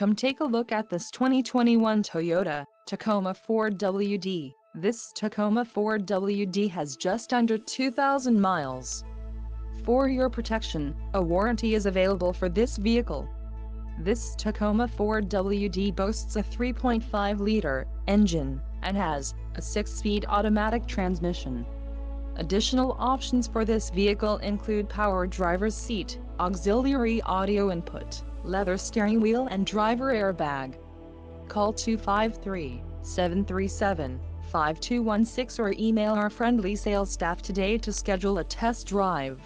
Come take a look at this 2021 Toyota Tacoma 4WD. This Tacoma 4WD has just under 2,000 miles. For your protection, a warranty is available for this vehicle. This Tacoma 4WD boasts a 3.5-liter engine and has a 6-speed automatic transmission. Additional options for this vehicle include power driver's seat, auxiliary audio input, leather steering wheel and driver airbag. Call 253-737-5216 or email our friendly sales staff today to schedule a test drive.